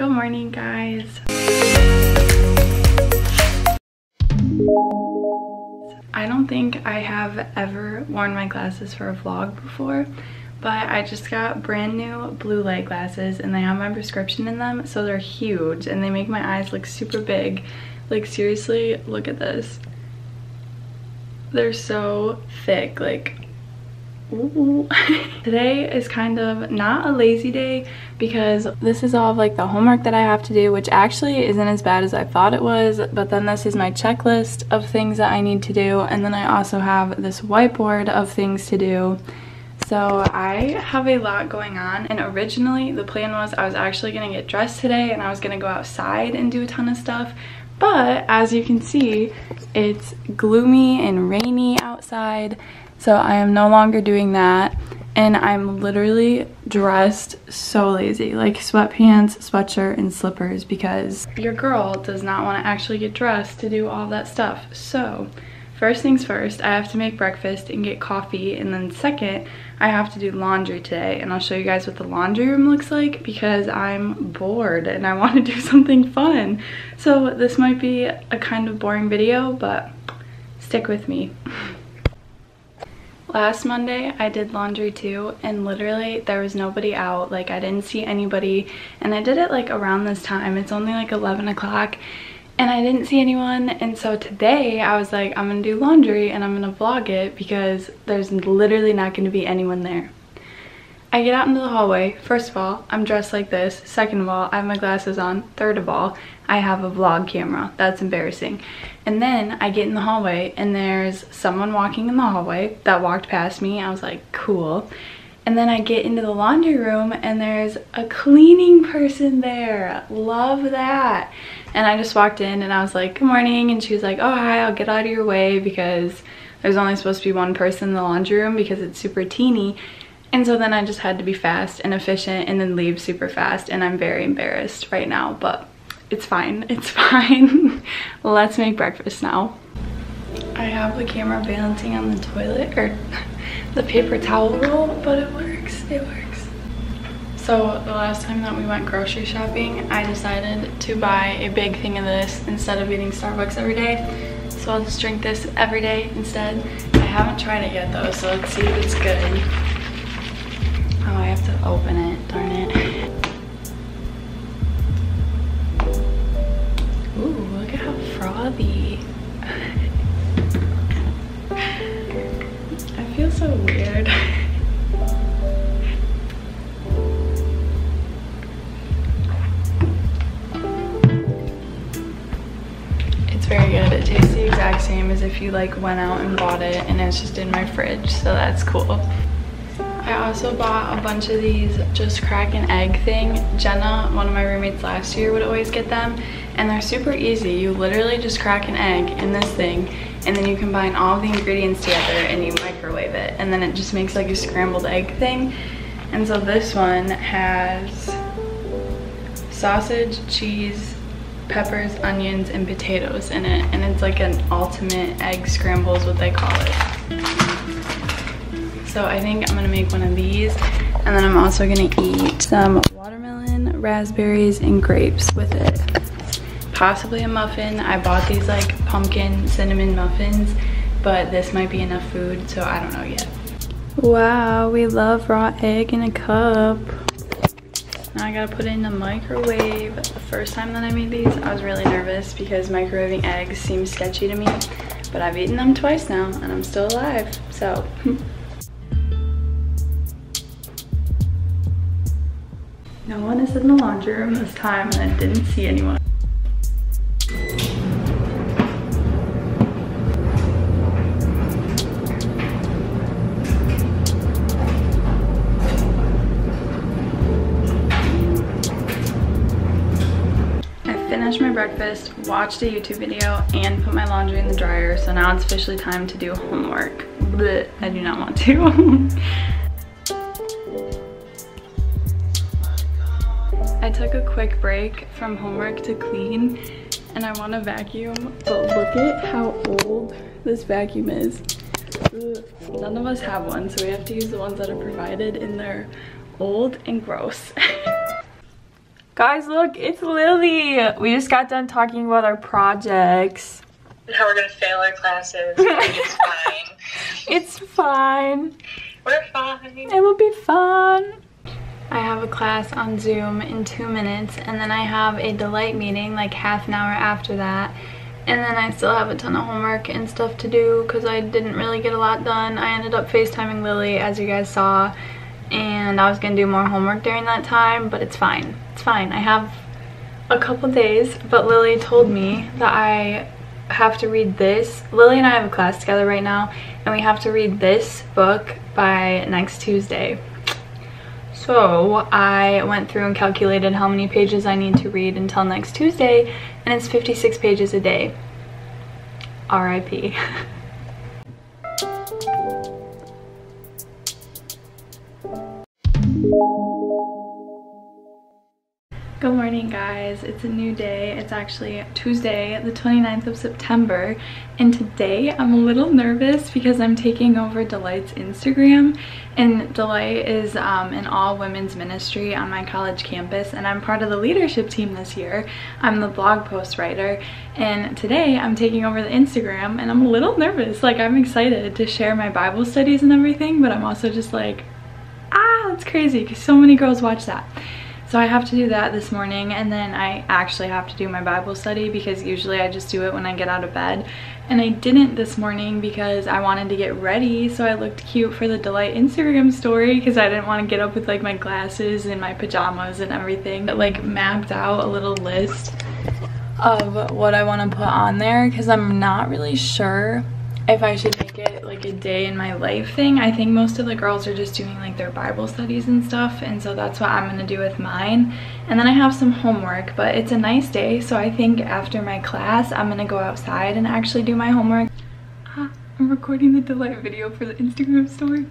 Good morning, guys. I don't think I have ever worn my glasses for a vlog before, but I just got brand new blue light glasses and they have my prescription in them, so they're huge and they make my eyes look super big. Like seriously, look at this. They're so thick, like Today is kind of not a lazy day because this is all of like the homework that I have to do, which actually isn't as bad as I thought it was. But then this is my checklist of things that I need to do. And then I also have this whiteboard of things to do. So I have a lot going on and originally the plan was I was actually going to get dressed today and I was going to go outside and do a ton of stuff. But as you can see, it's gloomy and rainy outside so I am no longer doing that. And I'm literally dressed so lazy, like sweatpants, sweatshirt, and slippers because your girl does not want to actually get dressed to do all that stuff. So first things first, I have to make breakfast and get coffee. And then second, I have to do laundry today. And I'll show you guys what the laundry room looks like because I'm bored and I want to do something fun. So this might be a kind of boring video, but stick with me. Last Monday I did laundry too and literally there was nobody out like I didn't see anybody and I did it like around this time it's only like 11 o'clock and I didn't see anyone and so today I was like I'm gonna do laundry and I'm gonna vlog it because there's literally not gonna be anyone there. I get out into the hallway. First of all, I'm dressed like this. Second of all, I have my glasses on. Third of all, I have a vlog camera. That's embarrassing. And then I get in the hallway and there's someone walking in the hallway that walked past me. I was like, cool. And then I get into the laundry room and there's a cleaning person there. Love that. And I just walked in and I was like, good morning. And she was like, oh, hi, I'll get out of your way because there's only supposed to be one person in the laundry room because it's super teeny. And so then I just had to be fast and efficient and then leave super fast and I'm very embarrassed right now, but it's fine, it's fine. Let's make breakfast now. I have the camera balancing on the toilet or the paper towel roll, but it works, it works. So the last time that we went grocery shopping, I decided to buy a big thing of this instead of eating Starbucks every day. So I'll just drink this every day instead. I haven't tried it yet though, so let's see if it's good. Have to open it, darn it. Ooh, look at how frothy. I feel so weird. It's very good. It tastes the exact same as if you like went out and bought it and it's just in my fridge, so that's cool. I also bought a bunch of these just crack an egg thing. Jenna, one of my roommates last year, would always get them. And they're super easy. You literally just crack an egg in this thing and then you combine all the ingredients together and you microwave it. And then it just makes like a scrambled egg thing. And so this one has sausage, cheese, peppers, onions, and potatoes in it. And it's like an ultimate egg scramble is what they call it. So I think I'm gonna make one of these. And then I'm also gonna eat some watermelon, raspberries, and grapes with it. Possibly a muffin. I bought these like pumpkin cinnamon muffins, but this might be enough food, so I don't know yet. Wow, we love raw egg in a cup. Now I gotta put it in the microwave. The first time that I made these, I was really nervous because microwaving eggs seems sketchy to me, but I've eaten them twice now and I'm still alive, so. No one is in the laundry room this time and I didn't see anyone. I finished my breakfast, watched a YouTube video, and put my laundry in the dryer, so now it's officially time to do homework. But I do not want to. I took a quick break from homework to clean and I want to vacuum, but look at how old this vacuum is. None of us have one, so we have to use the ones that are provided and they're old and gross. Guys, look, it's Lily. We just got done talking about our projects. How we're gonna fail our classes. it's fine. It's fine. We're fine. It will be fun. I have a class on Zoom in two minutes and then I have a delight meeting like half an hour after that and then I still have a ton of homework and stuff to do because I didn't really get a lot done. I ended up FaceTiming Lily as you guys saw and I was gonna do more homework during that time, but it's fine. It's fine. I have a couple days, but Lily told me that I have to read this. Lily and I have a class together right now, and we have to read this book by next Tuesday. So I went through and calculated how many pages I need to read until next Tuesday, and it's 56 pages a day. R.I.P. Good morning guys, it's a new day. It's actually Tuesday, the 29th of September, and today I'm a little nervous because I'm taking over Delight's Instagram, and Delight is um, an all-women's ministry on my college campus, and I'm part of the leadership team this year. I'm the blog post writer, and today I'm taking over the Instagram, and I'm a little nervous. Like, I'm excited to share my Bible studies and everything, but I'm also just like, ah, that's crazy, because so many girls watch that. So I have to do that this morning and then I actually have to do my Bible study because usually I just do it when I get out of bed. And I didn't this morning because I wanted to get ready so I looked cute for the Delight Instagram story because I didn't want to get up with like my glasses and my pajamas and everything. But like mapped out a little list of what I want to put on there because I'm not really sure if I should make it like a day in my life thing. I think most of the girls are just doing like their Bible studies and stuff and so that's what I'm gonna do with mine. And then I have some homework but it's a nice day so I think after my class I'm gonna go outside and actually do my homework. Ah, I'm recording the Delight video for the Instagram story.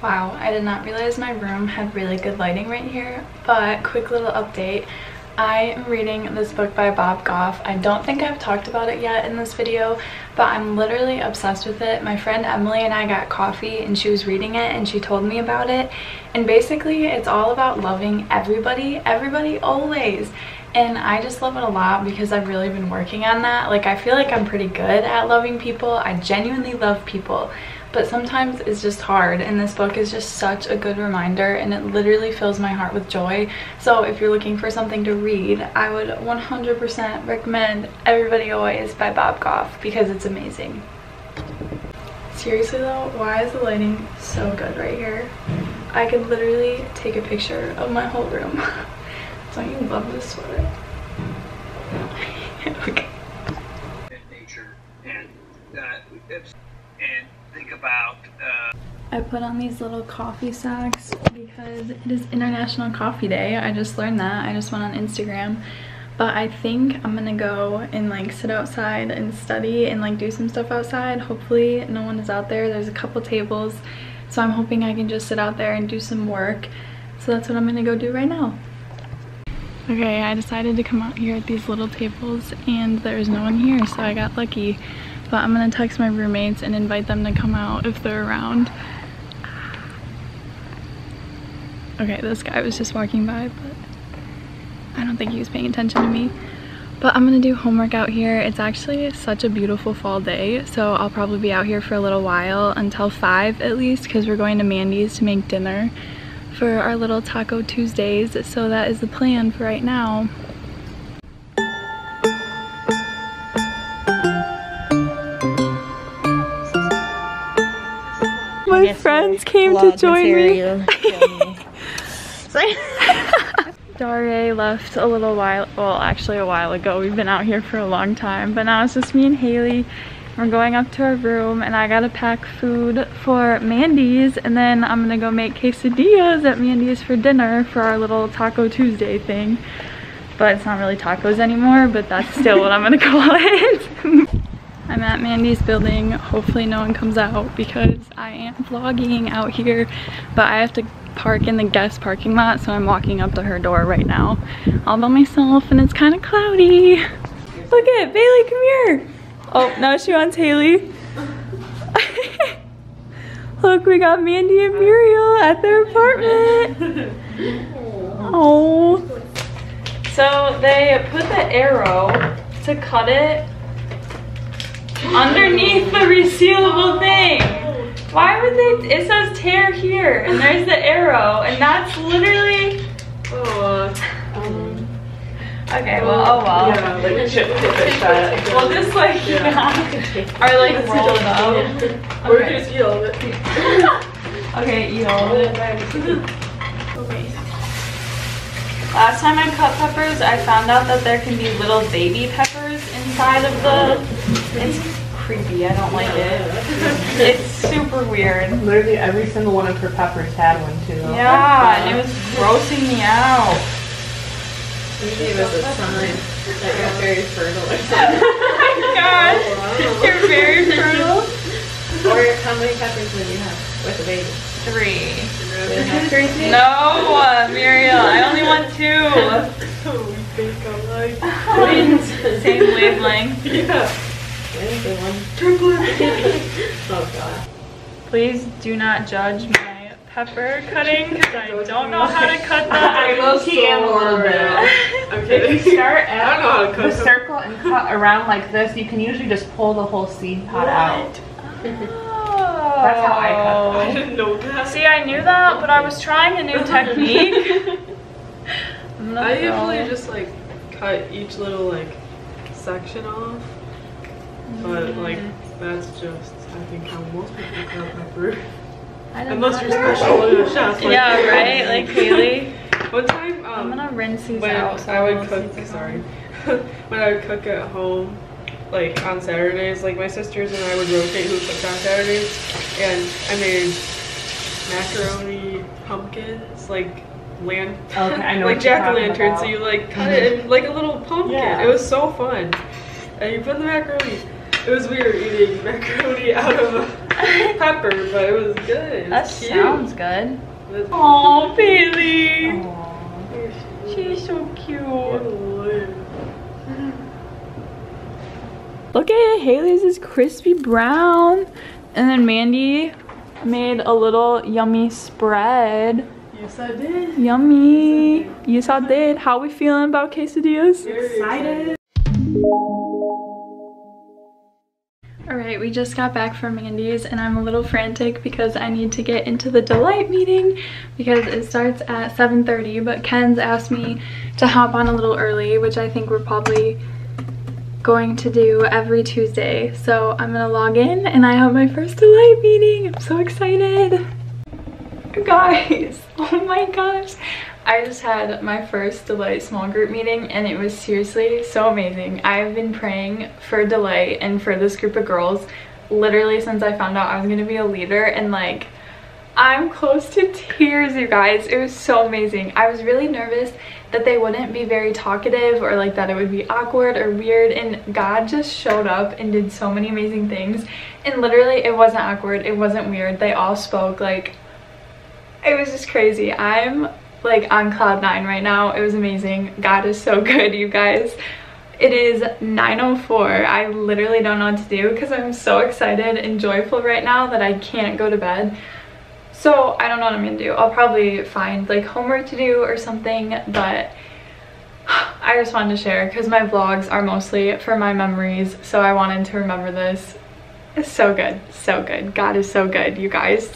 Wow, I did not realize my room had really good lighting right here, but quick little update. I am reading this book by Bob Goff. I don't think I've talked about it yet in this video, but I'm literally obsessed with it. My friend Emily and I got coffee and she was reading it and she told me about it. And basically it's all about loving everybody, everybody always. And I just love it a lot because I've really been working on that. Like I feel like I'm pretty good at loving people. I genuinely love people but sometimes it's just hard and this book is just such a good reminder and it literally fills my heart with joy. So if you're looking for something to read i would 100% recommend everybody always by bob goff because it's amazing. Seriously though why is the lighting so good right here? I could literally take a picture of my whole room. Don't you love this sweater okay nature and uh, and think about uh... I put on these little coffee sacks because it is International Coffee Day. I just learned that. I just went on Instagram. But I think I'm gonna go and like sit outside and study and like do some stuff outside. Hopefully no one is out there. There's a couple tables. So I'm hoping I can just sit out there and do some work. So that's what I'm gonna go do right now. Okay, I decided to come out here at these little tables and there's no one here, so I got lucky. But I'm gonna text my roommates and invite them to come out if they're around. Okay, this guy was just walking by, but I don't think he was paying attention to me. But I'm gonna do homework out here. It's actually such a beautiful fall day, so I'll probably be out here for a little while until 5 at least because we're going to Mandy's to make dinner for our little Taco Tuesdays. So that is the plan for right now. my friends came to join me. Daria left a little while, well actually a while ago. We've been out here for a long time, but now it's just me and Haley. We're going up to our room and I gotta pack food for Mandy's and then I'm gonna go make quesadillas at Mandy's for dinner for our little Taco Tuesday thing. But it's not really tacos anymore, but that's still what I'm gonna call it. I'm at Mandy's building. Hopefully no one comes out because I am vlogging out here, but I have to park in the guest parking lot, so I'm walking up to her door right now all by myself and it's kind of cloudy. Look at Bailey, come here. Oh, now she wants Haley. Look, we got Mandy and Muriel at their apartment. Oh. So they put the arrow to cut it underneath the resealable thing. Why would they, it says tear here and there's the arrow and that's literally, oh okay, well, oh well. Yeah, like chip it shut. We'll just like, Yeah. or like roll it up. Or Okay. just eat all of it. Okay, eat all of it. Last time I cut peppers, I found out that there can be little baby peppers inside of the. It's creepy. I don't like it. It's super weird. Literally every single one of her peppers had one too. Yeah, and it was grossing me out. Maybe it was a sign that you're very fertile or Oh my gosh, you're very fertile. Or how many peppers would you have with a baby? Three. Crazy? No, uh, Muriel, I only want two. Oh, we think alike. Same wavelength. Yeah. oh god. Please do not judge my pepper cutting because I don't know how to cut that. I will key in a little bit. I'm If you kidding. start I don't know how to at the them. circle and cut around like this, you can usually just pull the whole seed pod out. That's how I cut oh. I Oh. didn't know that. See, I knew that, but I was trying a new technique. I'm gonna I throw usually just like cut each little like section off. But like that's just I think how most people cut pepper. I didn't Unless you're know. special little chef. Like Yeah, right? Like Haley. One time, I'm um, gonna rinse these when out. so I would cook, sorry, when I would cook at home, like on Saturdays, like my sisters and I would rotate who cooked on Saturdays, and I made macaroni pumpkins, like land, Okay, I know like jack o' talking lantern. So you like cut it in like a little pumpkin. Yeah. It was so fun, and you put the macaroni. It was weird eating macaroni out of a pepper, but it was good. It That was cute. sounds good. It Oh, Bailey. Aw. She's so cute. Look at it. Haley's is crispy brown. And then Mandy made a little yummy spread. Yes, I did. Yummy. Yes, I did. How we feeling about quesadillas? Very Excited. All right, we just got back from Mandy's and I'm a little frantic because I need to get into the Delight meeting because it starts at 7.30, but Ken's asked me to hop on a little early, which I think we're probably going to do every Tuesday. So I'm gonna log in and I have my first Delight meeting. I'm so excited. Guys, oh my gosh. I just had my first Delight small group meeting and it was seriously so amazing. I have been praying for Delight and for this group of girls literally since I found out I was going to be a leader and like I'm close to tears you guys. It was so amazing. I was really nervous that they wouldn't be very talkative or like that it would be awkward or weird and God just showed up and did so many amazing things and literally it wasn't awkward. It wasn't weird. They all spoke like it was just crazy. I'm like on cloud nine right now. It was amazing. God is so good, you guys. It is 9.04. I literally don't know what to do because I'm so excited and joyful right now that I can't go to bed. So I don't know what I'm gonna do. I'll probably find like homework to do or something, but I just wanted to share because my vlogs are mostly for my memories. So I wanted to remember this. It's so good, so good. God is so good, you guys.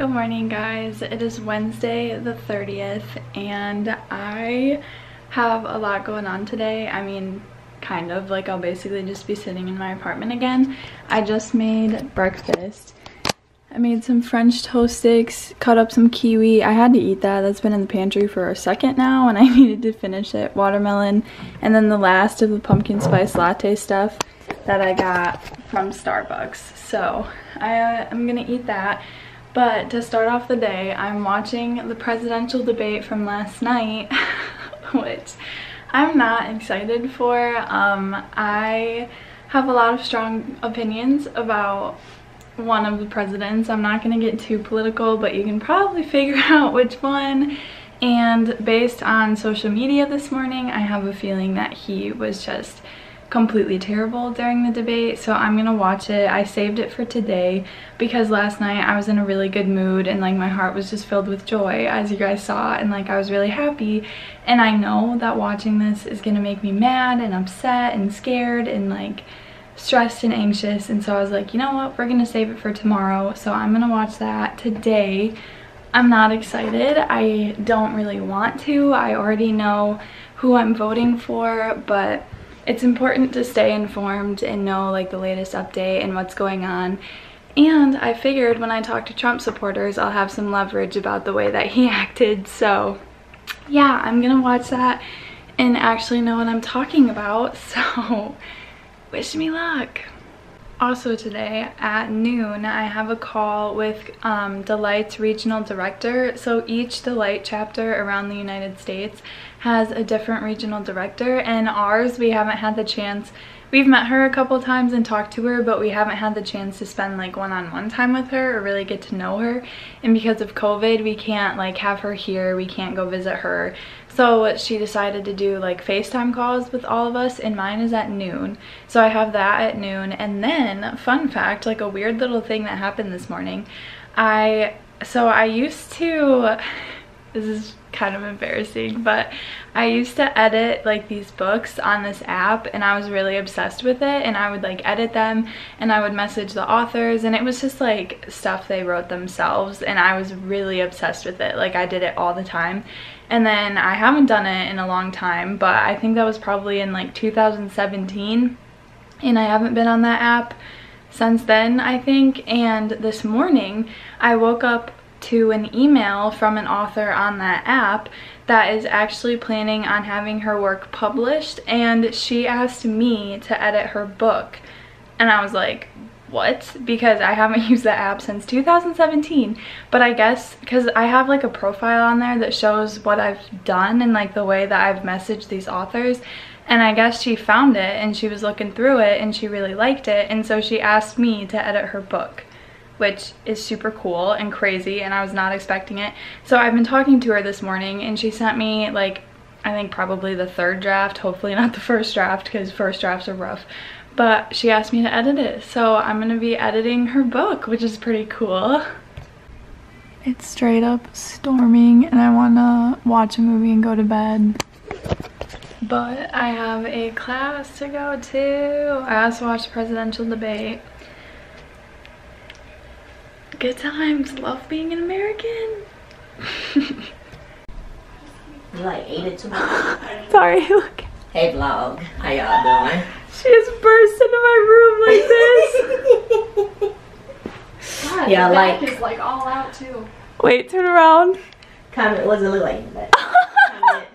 Good morning guys. It is Wednesday the 30th and I have a lot going on today. I mean, kind of like I'll basically just be sitting in my apartment again. I just made breakfast. I made some French toast sticks, cut up some kiwi. I had to eat that. That's been in the pantry for a second now and I needed to finish it. Watermelon and then the last of the pumpkin spice latte stuff that I got from Starbucks. So I, uh, I'm gonna eat that. But to start off the day, I'm watching the presidential debate from last night, which I'm not excited for. Um, I have a lot of strong opinions about one of the presidents. I'm not going to get too political, but you can probably figure out which one. And based on social media this morning, I have a feeling that he was just completely terrible during the debate so I'm gonna watch it. I saved it for today because last night I was in a really good mood and like my heart was just filled with joy as you guys saw and like I was really happy. And I know that watching this is gonna make me mad and upset and scared and like stressed and anxious and so I was like you know what? We're gonna save it for tomorrow. So I'm gonna watch that today. I'm not excited. I don't really want to. I already know who I'm voting for but it's important to stay informed and know like the latest update and what's going on. And I figured when I talk to Trump supporters, I'll have some leverage about the way that he acted. So yeah, I'm gonna watch that and actually know what I'm talking about. So wish me luck. Also today at noon, I have a call with um, Delight's regional director. So each Delight chapter around the United States has a different regional director and ours, we haven't had the chance We've met her a couple times and talked to her, but we haven't had the chance to spend like one-on-one -on -one time with her or really get to know her. And because of COVID, we can't like have her here, we can't go visit her. So she decided to do like FaceTime calls with all of us and mine is at noon. So I have that at noon. And then, fun fact, like a weird little thing that happened this morning. I, so I used to, this is kind of embarrassing but I used to edit like these books on this app and I was really obsessed with it and I would like edit them and I would message the authors and it was just like stuff they wrote themselves and I was really obsessed with it. Like I did it all the time. And then I haven't done it in a long time but I think that was probably in like 2017 and I haven't been on that app since then I think. And this morning I woke up to an email from an author on that app that is actually planning on having her work published and she asked me to edit her book. And I was like what? Because I haven't used the app since 2017 but I guess because I have like a profile on there that shows what I've done and like the way that I've messaged these authors. And I guess she found it and she was looking through it and she really liked it. And so she asked me to edit her book which is super cool and crazy and I was not expecting it. So I've been talking to her this morning and she sent me like, I think probably the third draft, hopefully not the first draft because first drafts are rough. But she asked me to edit it. So I'm gonna be editing her book, which is pretty cool. It's straight up storming and I wanna watch a movie and go to bed. But I have a class to go to. I also watched the presidential debate Good times. Love being an American. you like ate it too much? Sorry, look. Hey vlog, how y'all doing? She just burst into my room like this. God, yeah, like is like all out too. Wait, turn around. Comment what does it look like? comment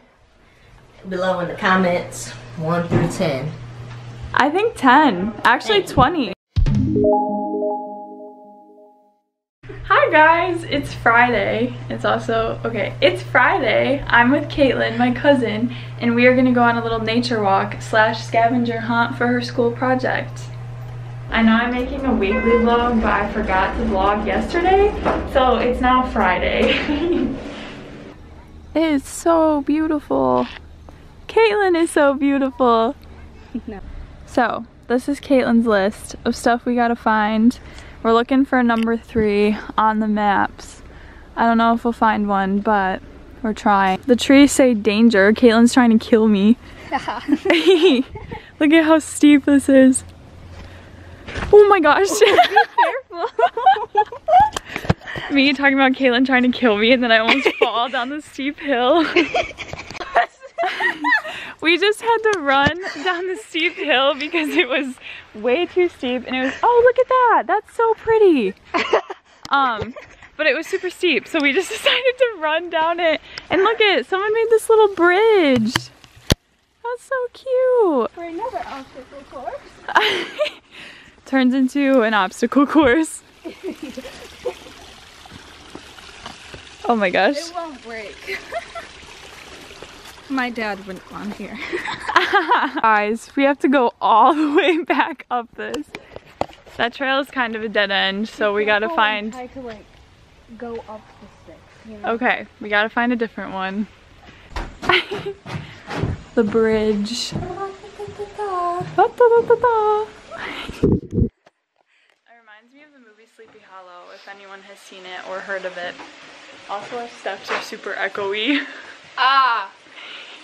below in the comments, one through ten. I think ten. Actually, twenty. Hi guys, it's Friday. It's also, okay, it's Friday. I'm with Caitlin, my cousin, and we are gonna go on a little nature walk slash scavenger hunt for her school project. I know I'm making a weekly vlog, but I forgot to vlog yesterday, so it's now Friday. it is so beautiful. Caitlin is so beautiful. No. So, this is Caitlin's list of stuff we gotta find. We're looking for a number three on the maps. I don't know if we'll find one, but we're trying. The trees say danger. Caitlin's trying to kill me. Look at how steep this is. Oh my gosh. me talking about Caitlin trying to kill me and then I almost fall down the steep hill. We just had to run down the steep hill because it was way too steep and it was, oh, look at that. That's so pretty. um, but it was super steep. So we just decided to run down it and look at, someone made this little bridge. That's so cute. For another obstacle course. Turns into an obstacle course. oh my gosh. It won't break. My dad went on here. Guys, we have to go all the way back up this. That trail is kind of a dead end, so we gotta find... Try to like go up the sticks, you know? Okay, we gotta find a different one. the bridge. It reminds me of the movie Sleepy Hollow, if anyone has seen it or heard of it. Also, our steps are super echoey. Ah.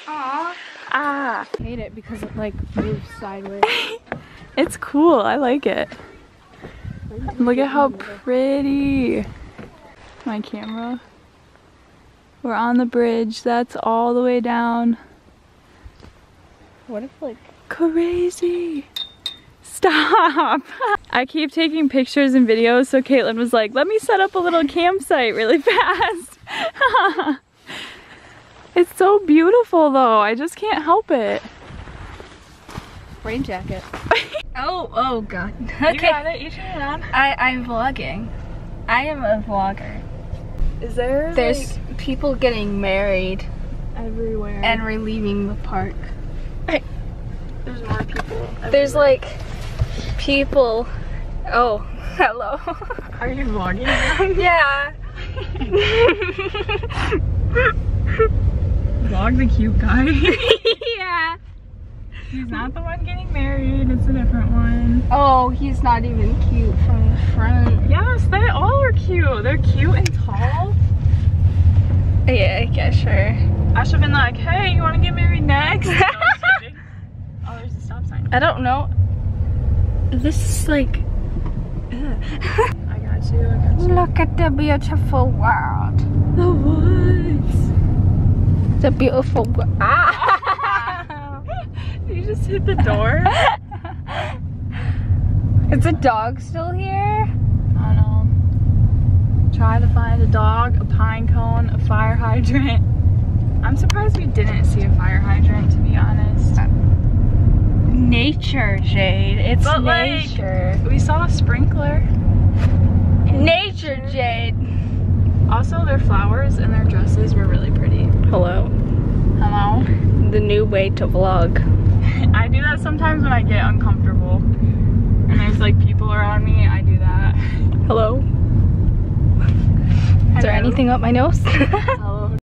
Aw. Ah, I hate it because it like moves sideways. it's cool. I like it. Look at how pretty. My camera. We're on the bridge. That's all the way down. What if like Crazy. Stop. I keep taking pictures and videos, so Caitlin was like, let me set up a little campsite really fast. It's so beautiful though. I just can't help it. rain jacket? oh, oh god. You Okay. got it. You turn it on. I, I'm vlogging. I am a vlogger. Is there There's people getting married everywhere? and we're leaving the park. there's more people. There's like people. Oh, hello. Are you vlogging? yeah. Vlog the cute guy. yeah. He's not the one getting married. It's a different one. Oh, he's not even cute from the front. Yes, they all are cute. They're cute and tall. Yeah, I guess sure. I should have been like, hey, you want to get married next? No, I'm just kidding. oh, there's a stop sign. I don't know. This is like. I got you. I got you. Look at the beautiful world. The woods. The beautiful world. Ah! you just hit the door. Is the dog still here? I don't know. Try to find a dog, a pine cone, a fire hydrant. I'm surprised we didn't see a fire hydrant, to be honest. Nature, Jade. It's But, like- nature. We saw a sprinkler. nature, Jade. Also, their flowers and their dresses were really pretty. Hello. Hello. The new way to vlog. I do that sometimes when I get uncomfortable. And there's like people around me, I do that. Hello. Is there anything up my nose? Hello.